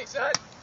money, son.